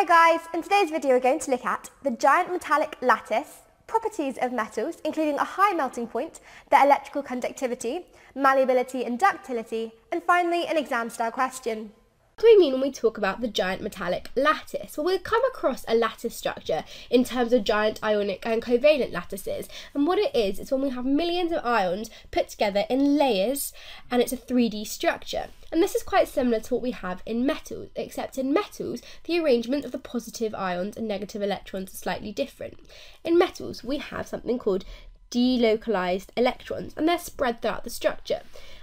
Hi guys, in today's video we're going to look at the giant metallic lattice, properties of metals including a high melting point, their electrical conductivity, malleability and ductility, and finally an exam style question. What do we mean when we talk about the giant metallic lattice? Well, we'll come across a lattice structure in terms of giant ionic and covalent lattices. And what it is, it's when we have millions of ions put together in layers and it's a 3D structure. And this is quite similar to what we have in metals, except in metals, the arrangement of the positive ions and negative electrons are slightly different. In metals, we have something called delocalized electrons and they're spread throughout the structure.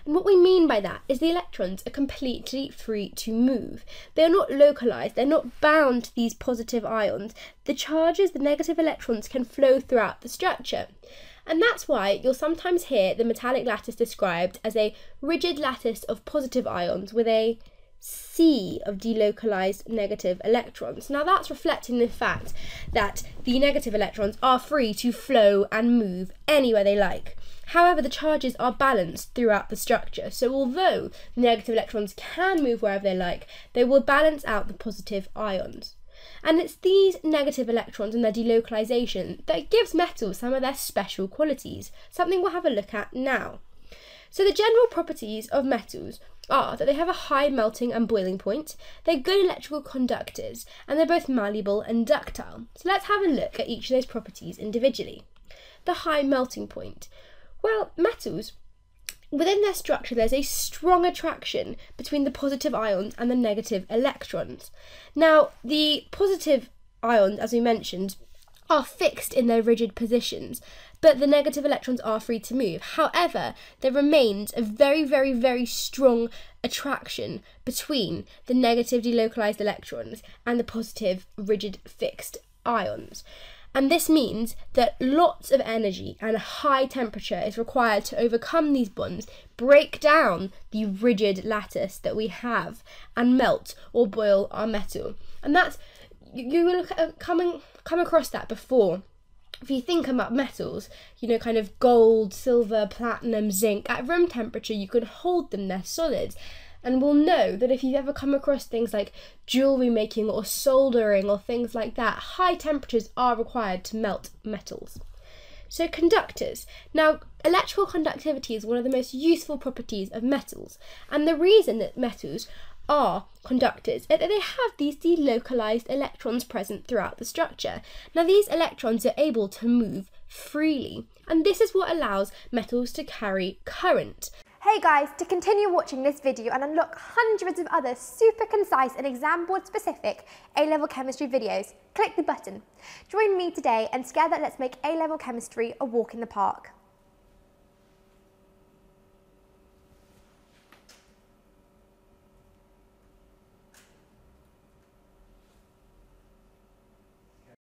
And what we mean by that is the electrons are completely free to move. They are not localized, they're not bound to these positive ions. The charges, the negative electrons, can flow throughout the structure. And that's why you'll sometimes hear the metallic lattice described as a rigid lattice of positive ions with a sea of delocalized negative electrons. Now that's reflecting the fact that the negative electrons are free to flow and move anywhere they like. However, the charges are balanced throughout the structure, so although the negative electrons can move wherever they like, they will balance out the positive ions. And it's these negative electrons and their delocalization that gives metals some of their special qualities, something we'll have a look at now. So the general properties of metals are that they have a high melting and boiling point, they're good electrical conductors, and they're both malleable and ductile. So let's have a look at each of those properties individually. The high melting point. Well, metals, within their structure, there's a strong attraction between the positive ions and the negative electrons. Now, the positive ions, as we mentioned, are fixed in their rigid positions, but the negative electrons are free to move. However, there remains a very, very, very strong attraction between the negative delocalized electrons and the positive rigid fixed ions. And this means that lots of energy and a high temperature is required to overcome these bonds, break down the rigid lattice that we have, and melt or boil our metal. And that's you will come come across that before. If you think about metals, you know, kind of gold, silver, platinum, zinc, at room temperature, you can hold them, they're solids and will know that if you've ever come across things like jewellery making or soldering or things like that, high temperatures are required to melt metals. So, conductors. Now, electrical conductivity is one of the most useful properties of metals, and the reason that metals are conductors is that they have these delocalized electrons present throughout the structure. Now, these electrons are able to move freely, and this is what allows metals to carry current. Hey guys, to continue watching this video and unlock hundreds of other super concise and exam board specific A-level chemistry videos, click the button. Join me today and together let's make A-level chemistry a walk in the park.